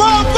Rob